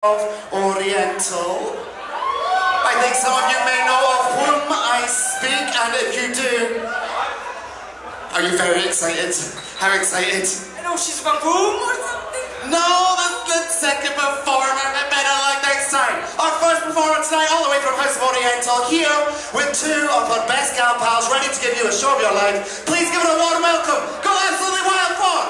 of Oriental. I think some of you may know of whom I speak, and if you do, are you very excited? How excited? I know she's from Boom or something. No, that's the second performer. I better luck next time. Our first performer tonight, all the way from House of Oriental, here with two of our best gal pals, ready to give you a show of your life. Please give it a warm welcome. Go absolutely wild for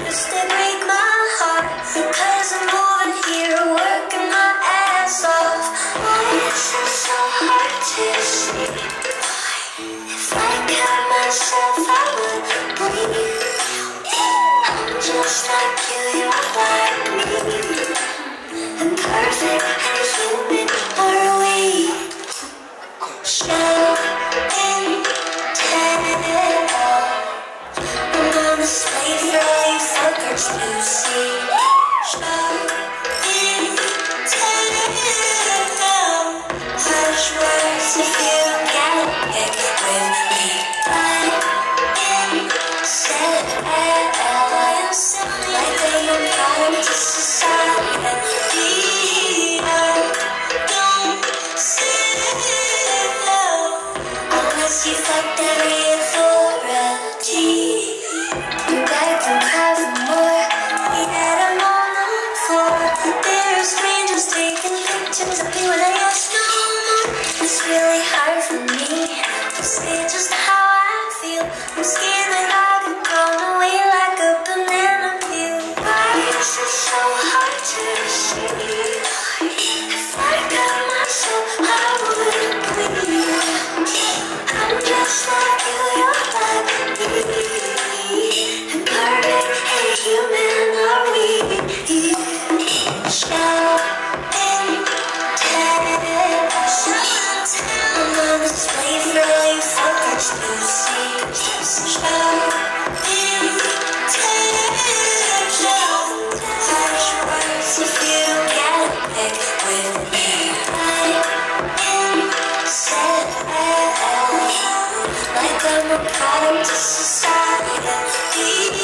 just to break my heart. Cause I'm over here working my ass off. Why so hard to? If I cut myself, I would bleed. I'm just like you, like me. Human are we? Show to see. Product of society.